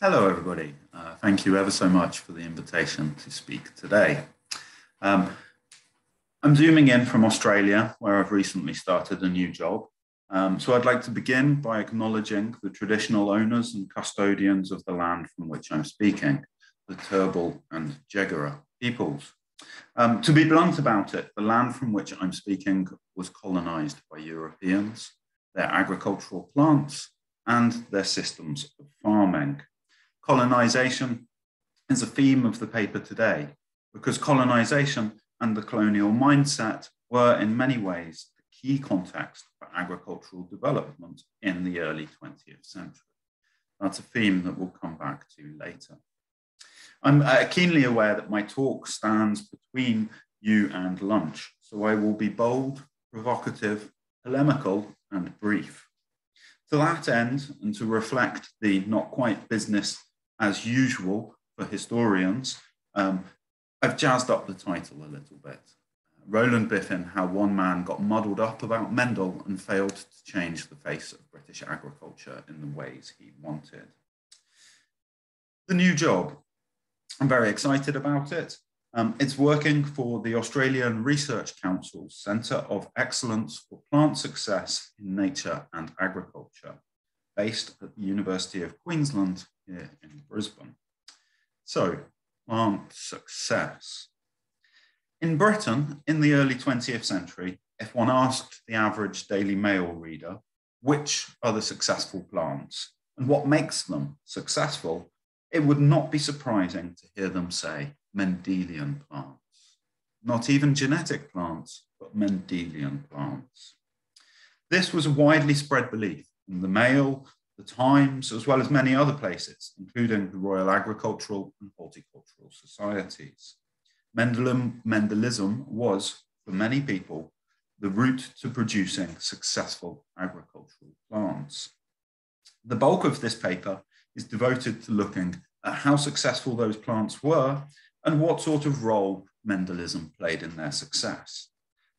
Hello, everybody. Uh, thank you ever so much for the invitation to speak today. Um, I'm zooming in from Australia, where I've recently started a new job. Um, so I'd like to begin by acknowledging the traditional owners and custodians of the land from which I'm speaking, the Turrbal and Jagera peoples. Um, to be blunt about it, the land from which I'm speaking was colonized by Europeans, their agricultural plants, and their systems of farming. Colonization is a theme of the paper today because colonization and the colonial mindset were in many ways the key context for agricultural development in the early 20th century. That's a theme that we'll come back to later. I'm uh, keenly aware that my talk stands between you and lunch, so I will be bold, provocative, polemical, and brief. To that end, and to reflect the not quite business as usual for historians, um, I've jazzed up the title a little bit. Rowland Biffen, How One Man Got Muddled Up About Mendel and Failed to Change the Face of British Agriculture in the Ways He Wanted. The new job. I'm very excited about it. Um, it's working for the Australian Research Council's Centre of Excellence for Plant Success in Nature and Agriculture, based at the University of Queensland here in Brisbane. So, plant success. In Britain, in the early 20th century, if one asked the average Daily Mail reader, which are the successful plants and what makes them successful, it would not be surprising to hear them say Mendelian plants. Not even genetic plants, but Mendelian plants. This was a widely spread belief in the Mail, the Times, as well as many other places, including the Royal Agricultural and Horticultural Societies. Mendelism, Mendelism was, for many people, the route to producing successful agricultural plants. The bulk of this paper is devoted to looking at how successful those plants were and what sort of role Mendelism played in their success.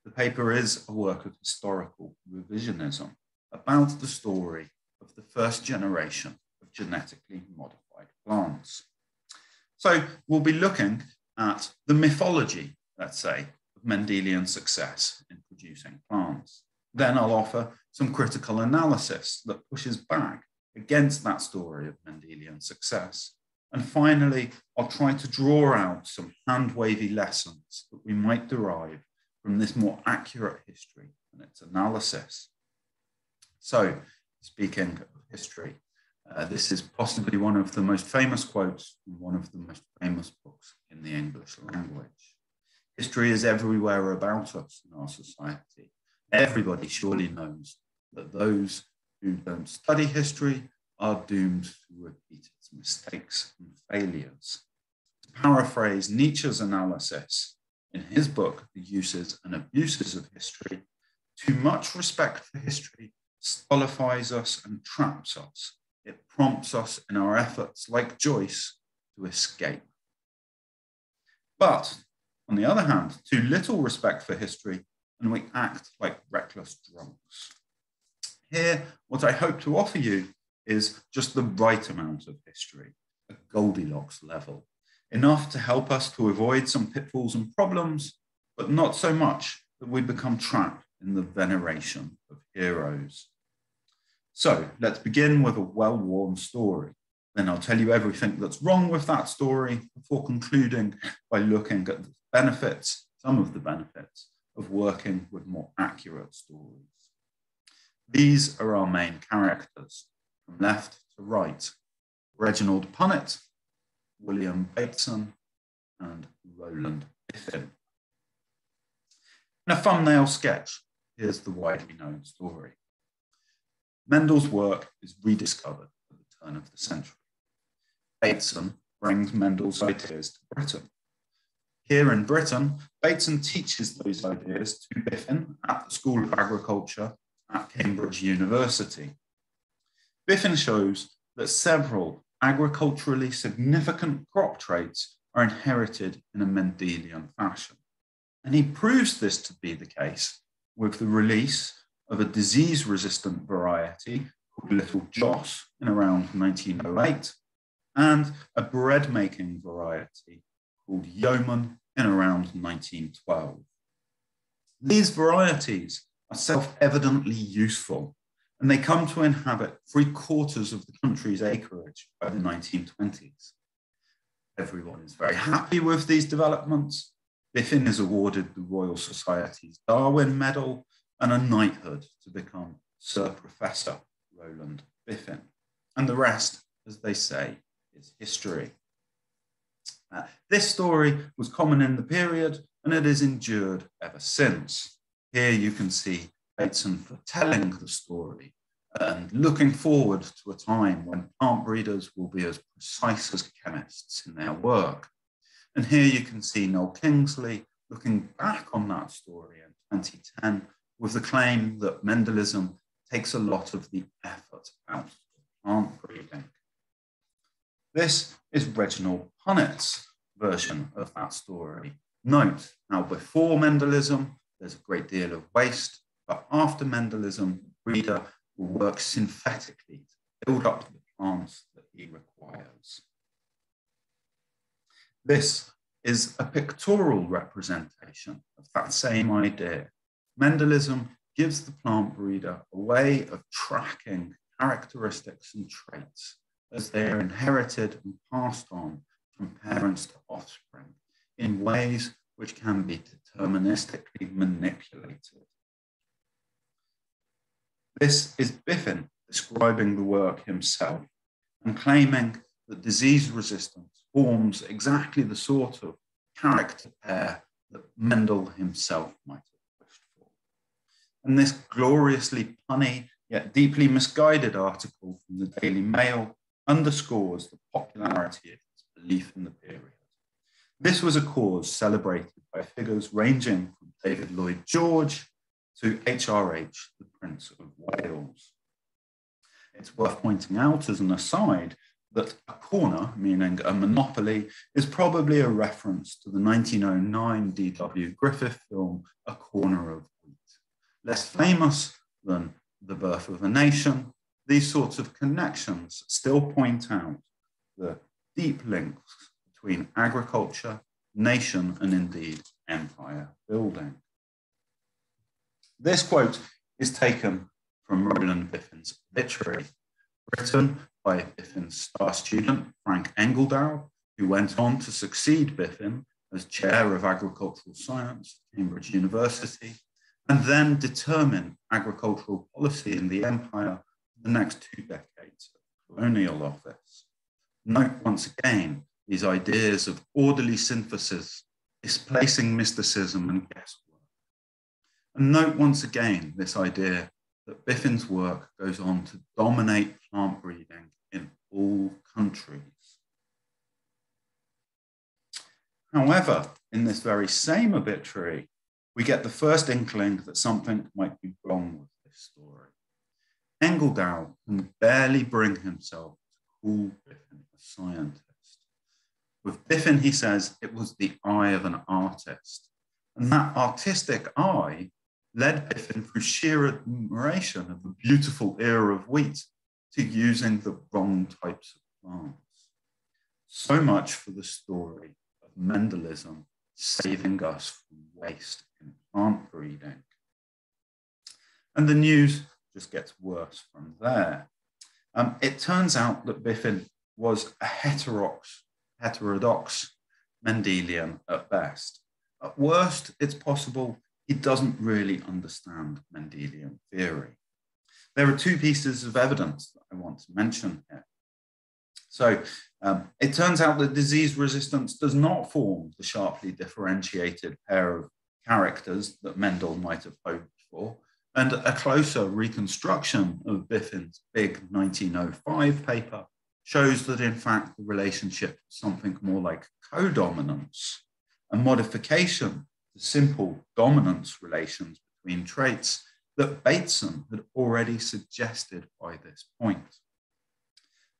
The paper is a work of historical revisionism about the story of the first generation of genetically modified plants. So we'll be looking at the mythology, let's say, of Mendelian success in producing plants. Then I'll offer some critical analysis that pushes back against that story of Mendelian success. And finally, I'll try to draw out some hand wavy lessons that we might derive from this more accurate history and its analysis. So, speaking of history. Uh, this is possibly one of the most famous quotes from one of the most famous books in the English language. History is everywhere about us in our society. Everybody surely knows that those who don't study history are doomed to repeat its mistakes and failures. To paraphrase Nietzsche's analysis in his book, The Uses and Abuses of History, too much respect for history stultifies us and traps us. It prompts us in our efforts, like Joyce, to escape. But on the other hand, too little respect for history, and we act like reckless drunks. Here, what I hope to offer you is just the right amount of history, a Goldilocks level, enough to help us to avoid some pitfalls and problems, but not so much that we become trapped in the veneration of heroes. So let's begin with a well worn story. Then I'll tell you everything that's wrong with that story before concluding by looking at the benefits, some of the benefits, of working with more accurate stories. These are our main characters, from left to right Reginald Punnett, William Bateson, and Rowland Biffen. In a thumbnail sketch, here's the widely known story. Mendel's work is rediscovered at the turn of the century. Bateson brings Mendel's ideas to Britain. Here in Britain, Bateson teaches those ideas to Biffen at the School of Agriculture at Cambridge University. Biffen shows that several agriculturally significant crop traits are inherited in a Mendelian fashion. And he proves this to be the case with the release of a disease resistant variety called Little Joss in around 1908 and a bread making variety called Yeoman in around 1912. These varieties are self evidently useful and they come to inhabit three quarters of the country's acreage by the 1920s. Everyone is very happy with these developments. Biffen is awarded the Royal Society's Darwin Medal and a knighthood to become Sir Professor Rowland Biffen. And the rest, as they say, is history. Uh, this story was common in the period and it has endured ever since. Here you can see Bateson foretelling the story and looking forward to a time when plant breeders will be as precise as chemists in their work. And here you can see Noel Kingsbury looking back on that story in 2010 with the claim that Mendelism takes a lot of the effort out of plant breeding. This is Reginald Punnett's version of that story. Note now before Mendelism, there's a great deal of waste, but after Mendelism, breeder will work synthetically to build up the plants that he requires. This is a pictorial representation of that same idea. Mendelism gives the plant breeder a way of tracking characteristics and traits as they are inherited and passed on from parents to offspring in ways which can be deterministically manipulated. This is Biffen describing the work himself and claiming that disease resistance forms exactly the sort of character pair that Mendel himself might have wished for. And this gloriously punny yet deeply misguided article from the Daily Mail underscores the popularity of his belief in the period. This was a cause celebrated by figures ranging from David Lloyd George to HRH, the Prince of Wales. It's worth pointing out as an aside that a corner, meaning a monopoly, is probably a reference to the 1909 D.W. Griffith film, A Corner of Wheat. Less famous than The Birth of a Nation, these sorts of connections still point out the deep links between agriculture, nation, and indeed empire building. This quote is taken from Rowland Biffen's obituary, written by Biffen's star student, Frank Engledow, who went on to succeed Biffen as chair of agricultural science at Cambridge University, and then determine agricultural policy in the empire for the next two decades of colonial office. Note once again these ideas of orderly synthesis, displacing mysticism and guesswork and note once again this idea that Biffen's work goes on to dominate plant breeding in all countries. However, in this very same obituary, we get the first inkling that something might be wrong with this story. Engledow can barely bring himself to call Biffen a scientist. With Biffen, he says it was the eye of an artist. And that artistic eye led Biffen through sheer admiration of the beautiful ear of wheat to using the wrong types of plants. So much for the story of Mendelism saving us from waste in plant breeding. And the news just gets worse from there. Um, it turns out that Biffen was a heterodox, heterodox Mendelian at best. At worst, it's possible he doesn't really understand Mendelian theory. There are two pieces of evidence that I want to mention here. So um, it turns out that disease resistance does not form the sharply differentiated pair of characters that Mendel might have hoped for. And a closer reconstruction of Biffen's big 1905 paper shows that in fact the relationship is something more like codominance, a modification simple dominance relations between traits that Bateson had already suggested by this point.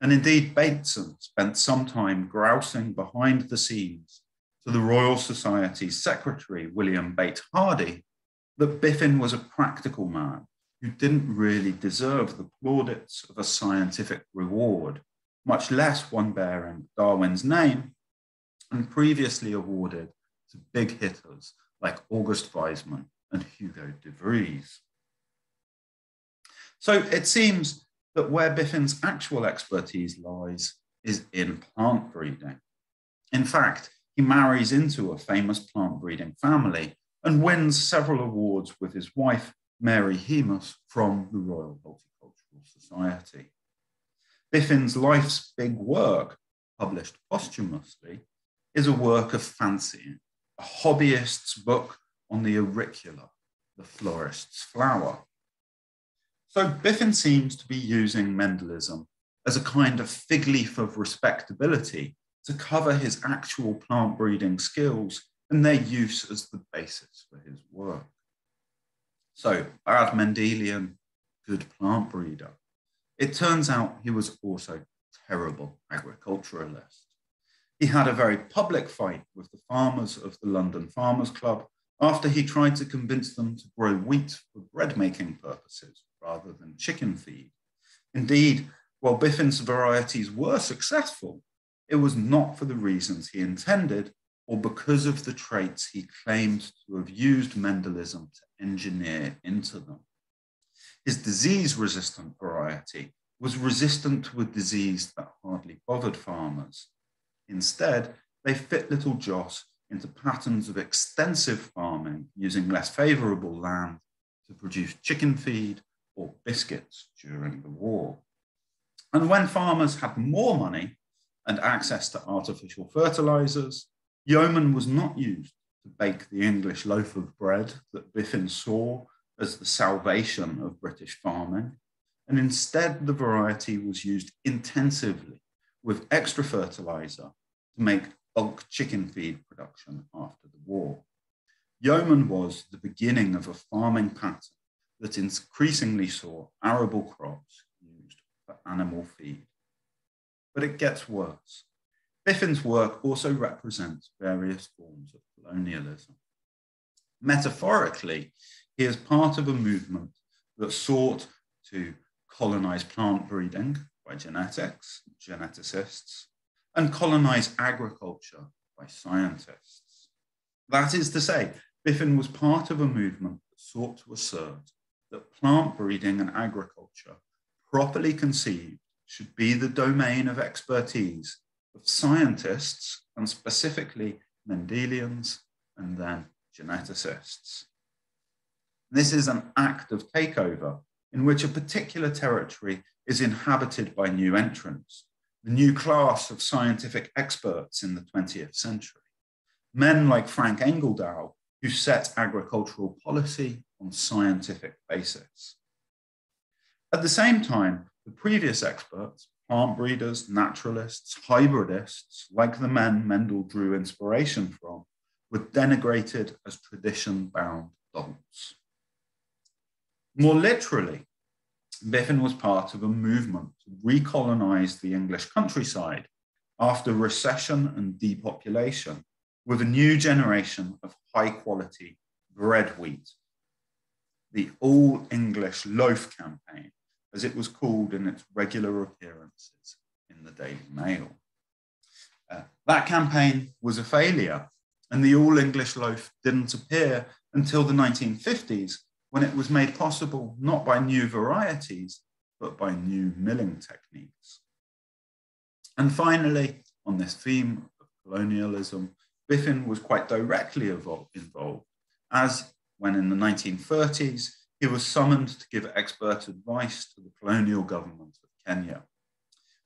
And indeed, Bateson spent some time grousing behind the scenes to the Royal Society's secretary, William Bate Hardy, that Biffen was a practical man who didn't really deserve the plaudits of a scientific reward much less one bearing Darwin's name, and previously awarded to big hitters like August Weismann and Hugo de Vries. So it seems that where Biffen's actual expertise lies is in plant breeding. In fact, he marries into a famous plant breeding family and wins several awards with his wife, Mary Hemus, from the Royal Horticultural Society. Biffen's life's big work, published posthumously, is a work of fancy, a hobbyist's book on the auricula, the florist's flower. So Biffen seems to be using Mendelism as a kind of fig leaf of respectability to cover his actual plant breeding skills and their use as the basis for his work. So, bad Mendelian, good plant breeder. It turns out he was also terrible agriculturalist. He had a very public fight with the farmers of the London Farmers Club after he tried to convince them to grow wheat for bread making purposes rather than chicken feed. Indeed, while Biffen's varieties were successful, it was not for the reasons he intended or because of the traits he claimed to have used Mendelism to engineer into them. His disease resistant variety was resistant to a disease that hardly bothered farmers. Instead, they fit little Joss into patterns of extensive farming using less favorable land to produce chicken feed or biscuits during the war. And when farmers had more money and access to artificial fertilizers, yeoman was not used to bake the English loaf of bread that Biffen saw as the salvation of British farming. And instead, the variety was used intensively with extra fertilizer to make bulk chicken feed production after the war. Yeoman was the beginning of a farming pattern that increasingly saw arable crops used for animal feed. But it gets worse. Biffen's work also represents various forms of colonialism. Metaphorically, he is part of a movement that sought to colonize plant breeding by genetics, geneticists, and colonize agriculture by scientists. That is to say, Biffen was part of a movement that sought to assert that plant breeding and agriculture, properly conceived, should be the domain of expertise of scientists and specifically Mendelians and then geneticists. This is an act of takeover in which a particular territory is inhabited by new entrants, the new class of scientific experts in the 20th century. Men like Frank Engledow, who set agricultural policy on scientific basis. At the same time, the previous experts, plant breeders, naturalists, hybridists, like the men Mendel drew inspiration from, were denigrated as tradition-bound dolts. More literally, Biffen was part of a movement to recolonize the English countryside after recession and depopulation with a new generation of high quality bread wheat the All English Loaf campaign, as it was called in its regular appearances in the Daily Mail. Uh, that campaign was a failure, and the All English Loaf didn't appear until the 1950s when it was made possible not by new varieties, but by new milling techniques. And finally, on this theme of colonialism, Biffen was quite directly involved, as when in the 1930s, he was summoned to give expert advice to the colonial government of Kenya.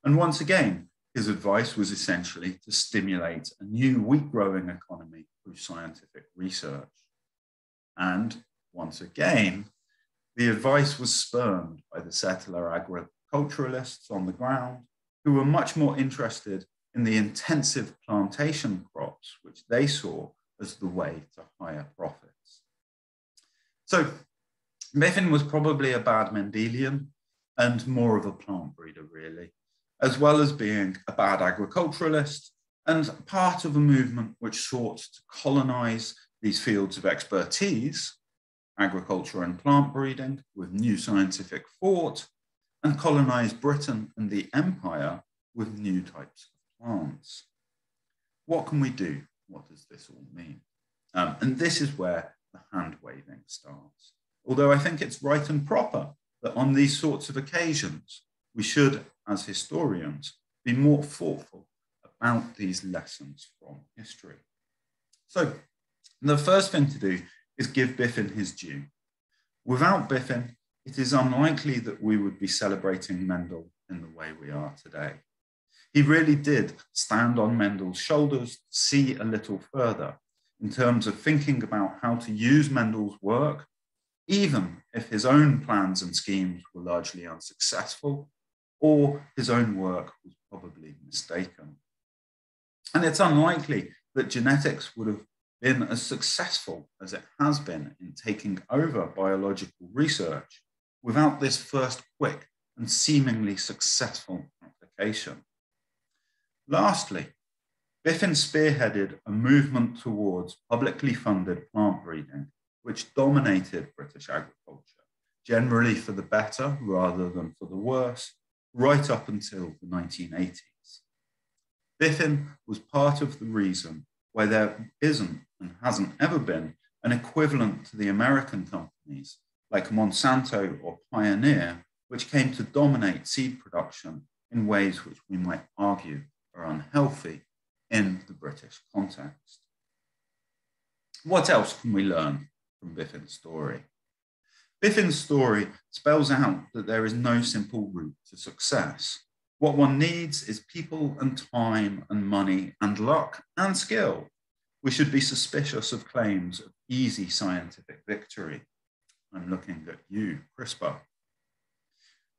And once again, his advice was essentially to stimulate a new wheat growing economy through scientific research. And once again, the advice was spurned by the settler agriculturalists on the ground, who were much more interested in the intensive plantation crops, which they saw as the way to higher profits. So Biffen was probably a bad Mendelian and more of a plant breeder, really, as well as being a bad agriculturalist and part of a movement which sought to colonize these fields of expertise, agriculture and plant breeding, with new scientific thought, and colonize Britain and the empire with new types of plants. What can we do? What does this all mean? Um, and this is where the hand waving starts. Although I think it's right and proper that on these sorts of occasions, we should, as historians, be more thoughtful about these lessons from history. So the first thing to do is give Biffen his due. Without Biffen, it is unlikely that we would be celebrating Mendel in the way we are today. He really did stand on Mendel's shoulders see a little further in terms of thinking about how to use Mendel's work, even if his own plans and schemes were largely unsuccessful or his own work was probably mistaken. And it's unlikely that genetics would have been as successful as it has been in taking over biological research without this first quick and seemingly successful application. Lastly, Biffen spearheaded a movement towards publicly funded plant breeding, which dominated British agriculture, generally for the better rather than for the worse, right up until the 1980s. Biffen was part of the reason why there isn't and hasn't ever been an equivalent to the American companies like Monsanto or Pioneer, which came to dominate seed production in ways which we might argue are unhealthy in the British context. What else can we learn from Biffen's story? Biffen's story spells out that there is no simple route to success. What one needs is people and time and money and luck and skill. We should be suspicious of claims of easy scientific victory. I'm looking at you, CRISPR.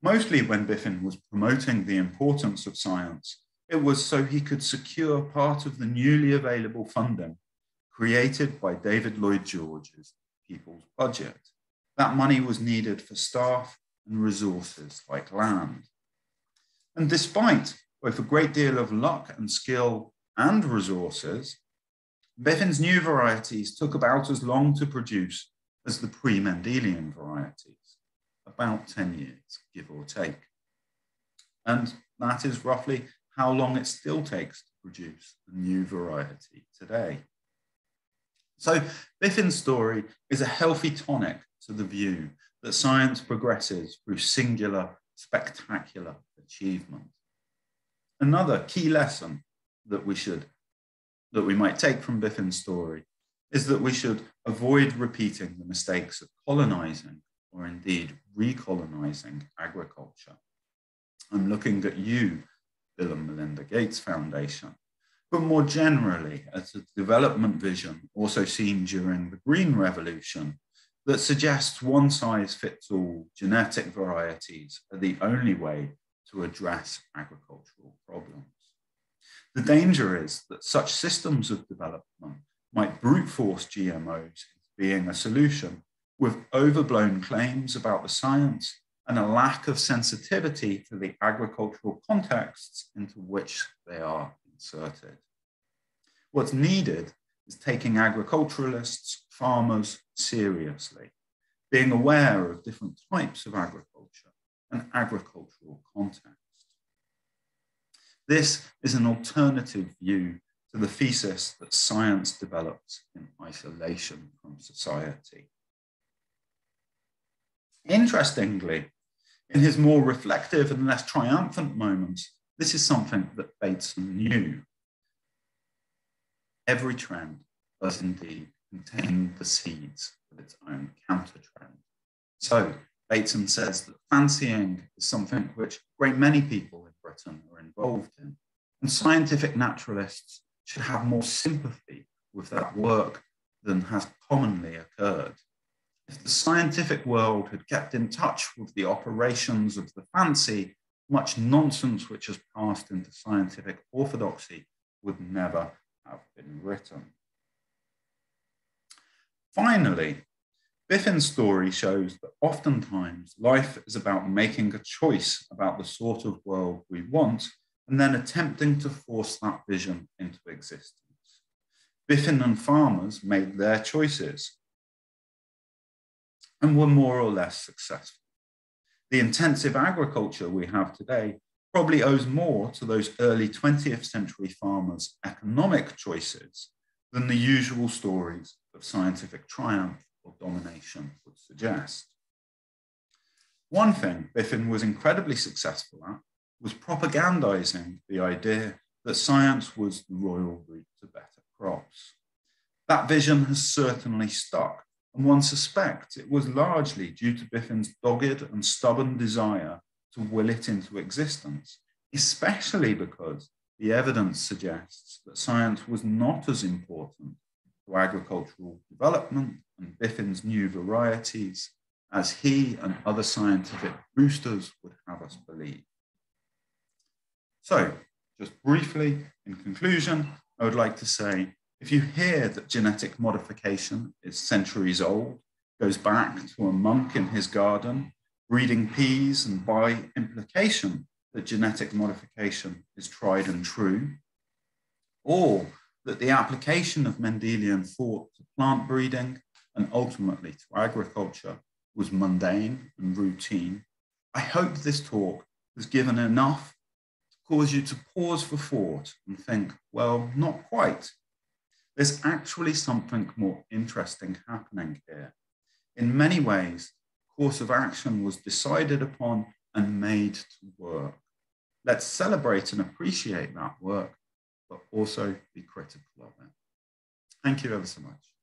Mostly when Biffen was promoting the importance of science, it was so he could secure part of the newly available funding created by David Lloyd George's People's Budget. That money was needed for staff and resources like land. And despite both a great deal of luck and skill and resources, Biffen's new varieties took about as long to produce as the pre-Mendelian varieties, about 10 years, give or take. And that is roughly how long it still takes to produce a new variety today. So Biffen's story is a healthy tonic to the view that science progresses through singular, spectacular achievement. Another key lesson that we should, that we might take from Biffen's story is that we should avoid repeating the mistakes of colonizing or indeed recolonizing agriculture. I'm looking at you Bill and Melinda Gates Foundation, but more generally at a development vision also seen during the Green Revolution that suggests one size fits all genetic varieties are the only way to address agricultural problems. The danger is that such systems of development might brute force GMOs into being a solution with overblown claims about the science and a lack of sensitivity to the agricultural contexts into which they are inserted. What's needed is taking agriculturalists, farmers seriously, being aware of different types of agriculture and agricultural context. This is an alternative view to the thesis that science develops in isolation from society. Interestingly, in his more reflective and less triumphant moments, this is something that Bateson knew. Every trend does indeed contain the seeds of its own counter trend. So Bateson says that fancying is something which a great many people in Britain are involved in, and scientific naturalists should have more sympathy with that work than has commonly occurred. If the scientific world had kept in touch with the operations of the fancy, much nonsense which has passed into scientific orthodoxy would never have been written. Finally, Biffen's story shows that oftentimes life is about making a choice about the sort of world we want and then attempting to force that vision into existence. Biffen and farmers made their choices and were more or less successful. The intensive agriculture we have today probably owes more to those early 20th century farmers' economic choices than the usual stories of scientific triumph or domination would suggest. One thing Biffen was incredibly successful at was propagandizing the idea that science was the royal route to better crops. That vision has certainly stuck, and one suspects it was largely due to Biffen's dogged and stubborn desire to will it into existence, especially because the evidence suggests that science was not as important to agricultural development and Biffen's new varieties as he and other scientific boosters would have us believe. So, just briefly, in conclusion, I would like to say if you hear that genetic modification is centuries old, goes back to a monk in his garden, breeding peas, and by implication, that genetic modification is tried and true, or that the application of Mendelian thought to plant breeding and ultimately to agriculture was mundane and routine, I hope this talk has given enough to cause you to pause for thought and think, well, not quite. There's actually something more interesting happening here. In many ways, course of action was decided upon and made to work. Let's celebrate and appreciate that work, but also be critical of it. Thank you ever so much.